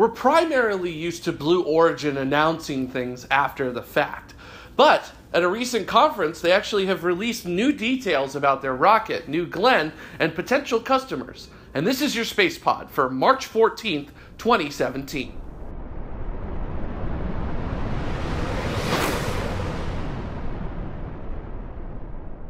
we're primarily used to Blue Origin announcing things after the fact. But at a recent conference, they actually have released new details about their rocket, New Glenn, and potential customers. And this is your Space Pod for March 14th, 2017.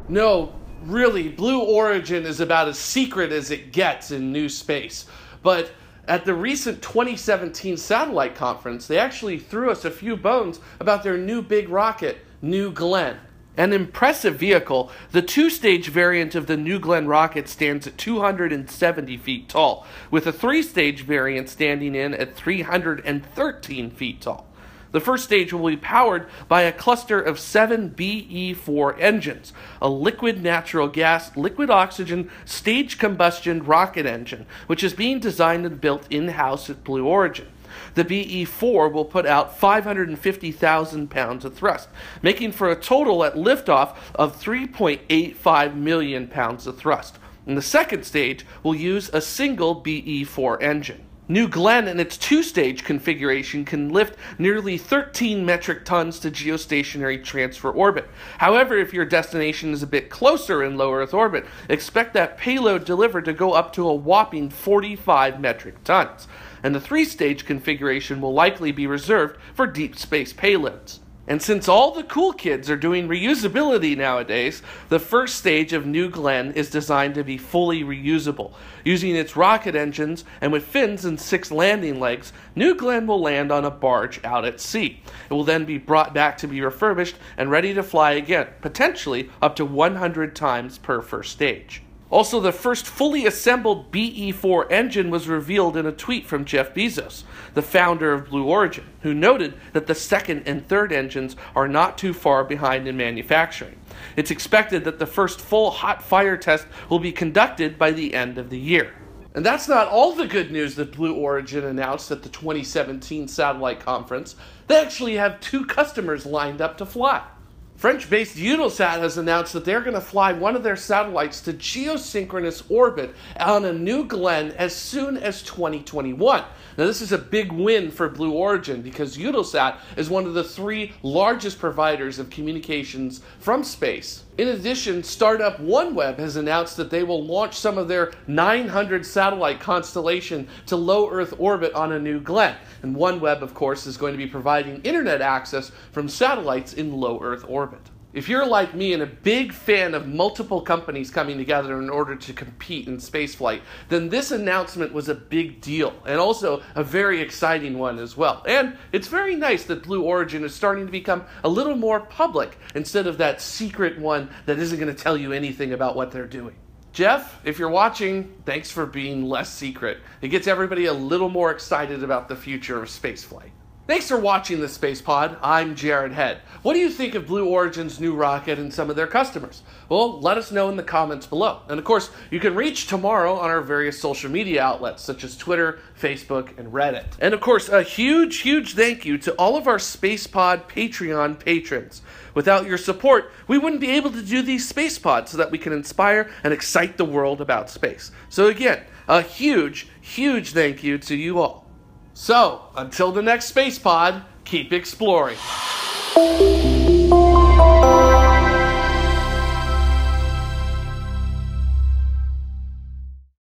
No, really, Blue Origin is about as secret as it gets in new space. But at the recent 2017 satellite conference, they actually threw us a few bones about their new big rocket, New Glenn. An impressive vehicle, the two stage variant of the New Glenn rocket stands at 270 feet tall, with a three stage variant standing in at 313 feet tall. The first stage will be powered by a cluster of seven BE4 engines, a liquid natural gas, liquid oxygen, stage combustion rocket engine, which is being designed and built in house at Blue Origin. The BE4 will put out 550,000 pounds of thrust, making for a total at liftoff of 3.85 million pounds of thrust. And the second stage will use a single BE4 engine. New Glenn in its two stage configuration can lift nearly 13 metric tons to geostationary transfer orbit. However, if your destination is a bit closer in low Earth orbit, expect that payload delivered to go up to a whopping 45 metric tons. And the three stage configuration will likely be reserved for deep space payloads. And since all the cool kids are doing reusability nowadays, the first stage of New Glenn is designed to be fully reusable. Using its rocket engines and with fins and six landing legs, New Glenn will land on a barge out at sea. It will then be brought back to be refurbished and ready to fly again, potentially up to 100 times per first stage. Also, the first fully assembled BE4 engine was revealed in a tweet from Jeff Bezos, the founder of Blue Origin, who noted that the second and third engines are not too far behind in manufacturing. It's expected that the first full hot fire test will be conducted by the end of the year. And that's not all the good news that Blue Origin announced at the 2017 satellite conference. They actually have two customers lined up to fly. French based Eutelsat has announced that they're going to fly one of their satellites to geosynchronous orbit on a new Glenn as soon as 2021. Now, this is a big win for Blue Origin because Eutelsat is one of the three largest providers of communications from space. In addition, startup OneWeb has announced that they will launch some of their 900 satellite constellation to low Earth orbit on a new Glenn. And OneWeb, of course, is going to be providing internet access from satellites in low Earth orbit. If you're like me and a big fan of multiple companies coming together in order to compete in spaceflight, then this announcement was a big deal and also a very exciting one as well. And it's very nice that Blue Origin is starting to become a little more public instead of that secret one that isn't going to tell you anything about what they're doing. Jeff, if you're watching, thanks for being less secret. It gets everybody a little more excited about the future of spaceflight. Thanks for watching the Space Pod. I'm Jared Head. What do you think of Blue Origin's new rocket and some of their customers? Well, let us know in the comments below. And of course, you can reach TMRO on our various social media outlets such as Twitter, Facebook, and Reddit. And of course, a huge, huge thank you to all of our Space Pod Patreon patrons. Without your support, we wouldn't be able to do these Space Pods so that we can inspire and excite the world about space. So again, a huge, huge thank you to you all. So, until the next space pod, keep exploring.